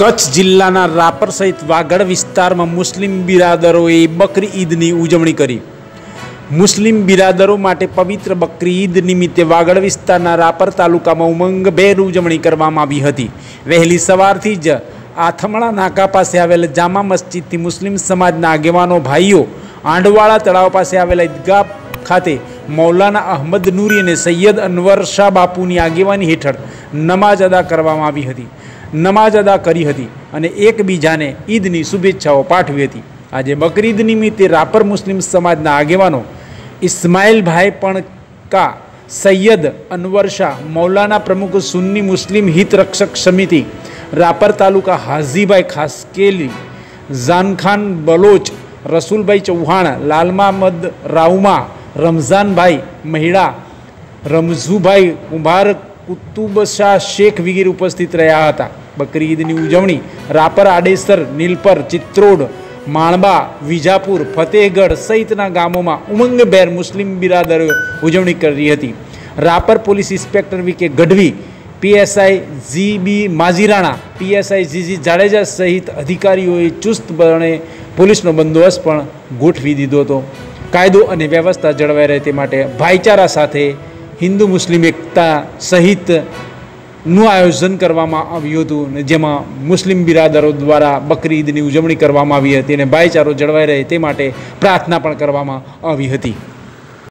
કચ્છ જિલ્લાના રાપર સહિત વાગડ વિસ્તારમાં મુસ્લિમ બિરાદરોએ બકરી ઈદની ઉજવણી કરી મુસ્લિમ બિરાદરો માટે પવિત્ર બકરી ઈદ નિમિત્તે વાગડ વિસ્તારના રાપર તાલુકામાં ઉમંગભેર ઉજવણી કરવામાં આવી હતી વહેલી સવારથી જ આથમણા નાકા પાસે આવેલ જામા મસ્જિદથી મુસ્લિમ સમાજના આગેવાનો ભાઈઓ આંડવાળા તળાવ પાસે આવેલા ઈદગાહ ખાતે મૌલાના અહમદ નૂરી અને સૈયદ અનવર શાહ બાપુની આગેવાની હેઠળ નમાજ અદા કરવામાં આવી હતી નમાજ અદા કરી હતી અને એકબીજાને ઈદની શુભેચ્છાઓ પાઠવી હતી. આજે બકરીદ નિમિત્તે રાપર મુસ્લિમ સમાજના આગેવાનો ઇસ્માઇલભાઈ પણકા સૈયદ અનવર શાહ, મૌલાના પ્રમુખ સુન્ની મુસ્લિમ હિતરક્ષક સમિતિ, રાપર તાલુકા હાજીભાઈ ખાસકેલી, ઝાનખાન બલોચ, રસુલભાઈ ચૌહાણ લાલમામદ રાઉમા, રમઝાનભાઈ મહિડા, રમઝુભાઈ કુંભાર, કુતુબ શાહ શેખ વગેરે ઉપસ્થિત રહ્યા હતા. બકરી ઈદની ઉજવણી રાપર આડેસર નીલપર ચિત્રોડ માણબા વિજાપુર ફતેહગઢ સહિતના ગામોમાં ઉમંગભેર મુસ્લિમ બિરાદરોએ ઉજવણી કરી હતી Rapar police inspector V K Gadhvi PSI G B Majirana PSI G G Jadeja સહિત અધિકારીઓએ ચુસ્તપણે પોલીસનો બંદોબસ્ત પણ ગોઠવી દીધો હતો કાયદો અને વ્યવસ્થા જળવાઈ રહે તે માટે ભાઈચારા સાથે હિન્દુ મુસ્લિમ એકતા સહિતનું આયોજન કરવામાં આવ્યું હતું અને જેમાં મુસ્લિમ બિરાદરો દ્વારા બકરી ઈદની ઉજવણી કરવામાં આવી હતી અને ભાઈચારો જળવાઈ રહે તે માટે પ્રાર્થના પણ કરવામાં આવી હતી.